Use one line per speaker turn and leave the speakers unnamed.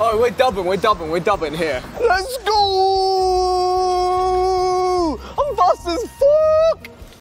Oh, we're dubbing, we're dubbing, we're dubbing here.
Let's go! I'm fast as fuck!